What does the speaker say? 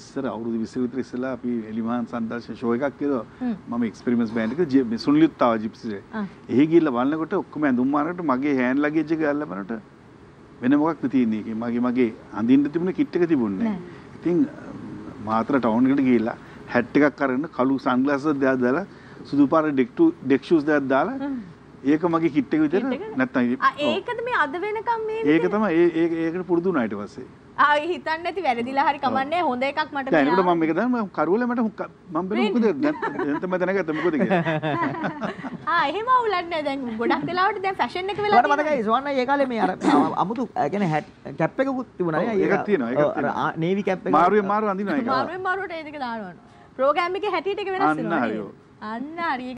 ඉස්සර අවුරුදු 20 විතර ඉස්සෙල්ලා අපි එලිමහන් සන්දර්ශන ෂෝ එකක් කළා හ්ම්. මම එක්ස්පෙරිමන්ට්ස් බෑන්ඩ් එක සුනිලිත් තාව ජිප්සිසේ. එහි ගිහිල්ලා බලනකොට ඔක්කොම ඇඳුම් මාරකට මගේ හෑන්ඩ් ලගේජ් එක ගල්ලා බලනකොට වෙන මොකක්ද තියෙන්නේ ඒකේ මගේ මගේ අඳින්න තිබුණ කිට් එක තිබුණේ නැහැ. ඉතින් මාතර ටවුන් එකට ගිහිල්ලා හැට් එකක් අරගෙන කළු සන්ග්ලාසස් දෙකක් දාලා සුදු පාර ඩෙක් ටු ඩෙක් ෂූස් දෙකක් දාලා ඒක මගේ කිට් එක එක? නැත්තම් ඒකද මේ අද වෙනකම් මේ ඒක තමයි ඒ- ඒකට පුරුදු වුණා ඊට පස්සේ ආ හිතන්න ඇති වැරදිලා හරි කමන්නේ හොඳ එකක් මට දැන් එනකොට මම මේක දැන් මම කරුවල මට මම බැලුවා මොකද දැන් තමයි දැනගත්තා මොකද කියලා. ආ එහෙම අවුලක් නෑ. දැන් ගොඩක් වෙලාවට දැන් ෆැෂන් එක වෙලා මට මතකයි සුවන්න ඒ කාලේ මේ අර අමුතු කියන්නේ හැට් කැප් එකකුත් තිබුණා නේ ඒකක් තියෙනවා, ඒකක් තියෙනවා. නේවි කැප් එක මාරුවේ මාරු අඳිනවා ඒක. මාරුවෙන් මාරුවට ඒ දෙක දානවා. ප්‍රෝග්‍රෑම් එකේ හැටියට එක වෙනස් වෙනවා. අන්න හරි